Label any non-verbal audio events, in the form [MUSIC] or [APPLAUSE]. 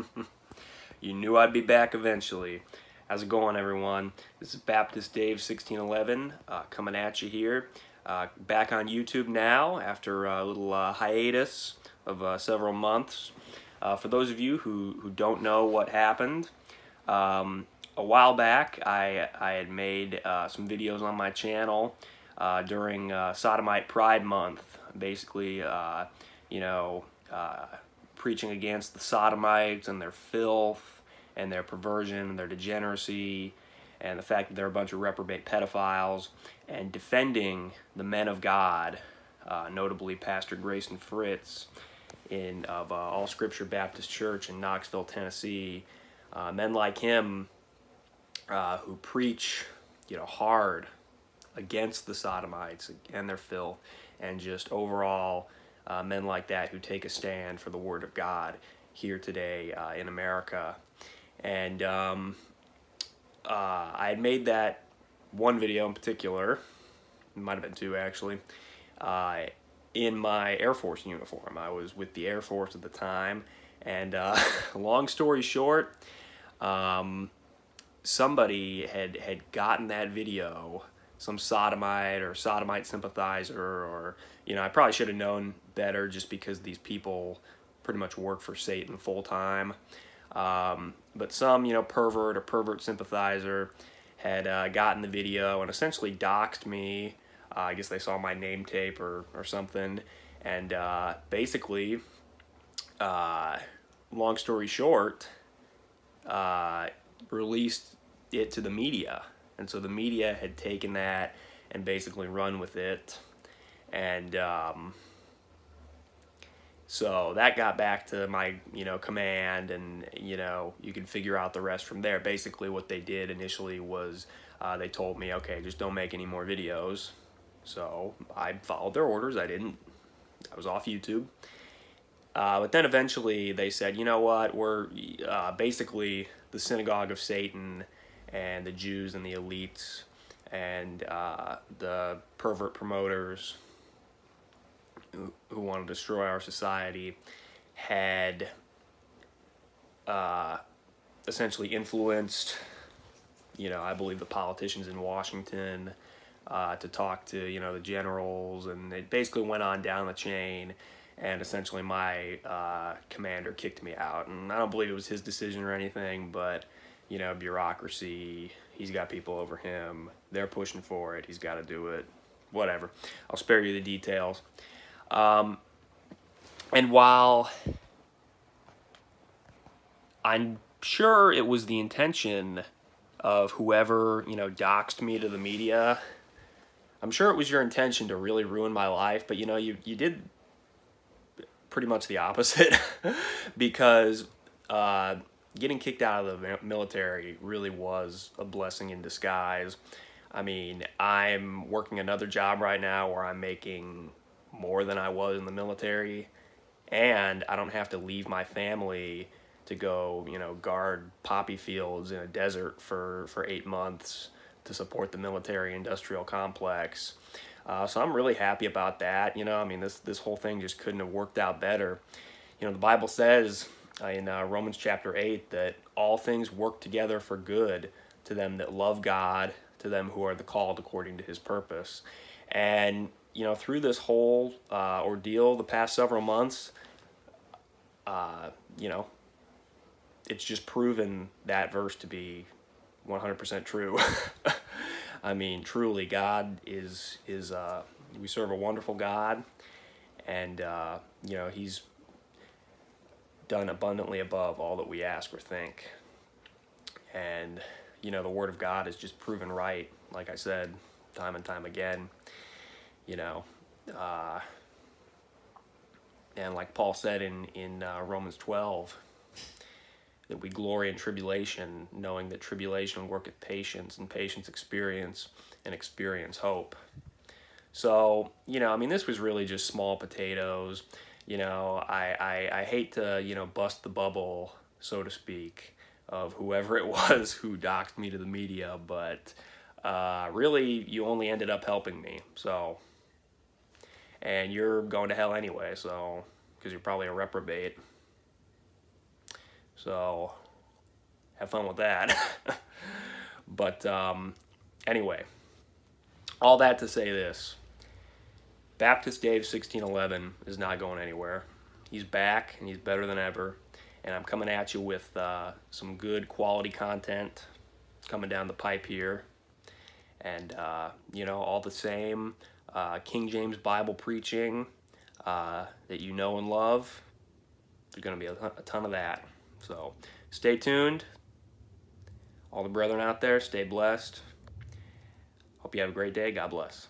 [LAUGHS] you knew I'd be back eventually. How's it going, everyone? This is Baptist Dave 1611 uh, coming at you here. Uh, back on YouTube now after a little uh, hiatus of uh, several months. Uh, for those of you who, who don't know what happened, um, a while back I, I had made uh, some videos on my channel during Sodomite Pride Month. Basically, you know, preaching against the sodomites and their filth and their perversion and their degeneracy and the fact that they're a bunch of reprobate pedophiles and defending the men of God, uh, notably Pastor Grayson Fritts in of uh, All Scripture Baptist Church in Knoxville, Tennessee. Uh, men like him uh, who preach, you know, hard against the sodomites and their filth and just overall uh, men like that who take a stand for the Word of God here today uh, in America. And um, uh, I had made that one video in particular, might have been two actually, uh, in my Air Force uniform. I was with the Air Force at the time, and uh, [LAUGHS] long story short, um, somebody had, had gotten that video some sodomite or sodomite sympathizer or you know I probably should have known better just because these people pretty much work for Satan full time um, but some you know pervert or pervert sympathizer had uh, gotten the video and essentially doxed me. Uh, I guess they saw my name tape or, or something. And uh, basically uh, long story short uh, released it to the media and so the media had taken that and basically run with it. And um, so that got back to my, you know, command and, you know, you can figure out the rest from there. Basically what they did initially was uh, they told me, okay, just don't make any more videos. So I followed their orders. I didn't. I was off YouTube. Uh, but then eventually they said, you know what, we're uh, basically the synagogue of Satan and the Jews and the elites and uh, the pervert promoters who, who want to destroy our society had uh, essentially influenced, you know, I believe the politicians in Washington uh, to talk to, you know, the generals, and it basically went on down the chain, and essentially my uh, commander kicked me out. And I don't believe it was his decision or anything, but you know, bureaucracy. He's got people over him. They're pushing for it. He's got to do it. Whatever. I'll spare you the details. Um, and while I'm sure it was the intention of whoever, you know, doxed me to the media, I'm sure it was your intention to really ruin my life, but you know, you, you did pretty much the opposite [LAUGHS] because uh, getting kicked out of the military really was a blessing in disguise. I mean, I'm working another job right now where I'm making more than I was in the military, and I don't have to leave my family to go, you know, guard poppy fields in a desert for, for eight months to support the military industrial complex. Uh, so I'm really happy about that. You know, I mean, this, this whole thing just couldn't have worked out better. You know, the Bible says in uh, Romans chapter 8 that all things work together for good to them that love God, to them who are the called according to his purpose. And, you know, through this whole uh, ordeal the past several months, uh, you know, it's just proven that verse to be 100% true. [LAUGHS] I mean, truly, God is, is uh, we serve a wonderful God, and, uh, you know, he's done abundantly above all that we ask or think. And, you know, the Word of God is just proven right, like I said, time and time again. You know, uh, and like Paul said in, in uh, Romans 12, that we glory in tribulation, knowing that tribulation worketh patience, and patience experience, and experience hope. So, you know, I mean, this was really just small potatoes you know, I, I, I hate to, you know, bust the bubble, so to speak, of whoever it [LAUGHS] was who doxed me to the media, but uh, really, you only ended up helping me, so, and you're going to hell anyway, so, because you're probably a reprobate. So have fun with that. [LAUGHS] but um, anyway, all that to say this. Baptist Dave 1611 is not going anywhere. He's back and he's better than ever. And I'm coming at you with uh, some good quality content coming down the pipe here. And, uh, you know, all the same uh, King James Bible preaching uh, that you know and love. There's going to be a, a ton of that. So stay tuned. All the brethren out there, stay blessed. Hope you have a great day. God bless.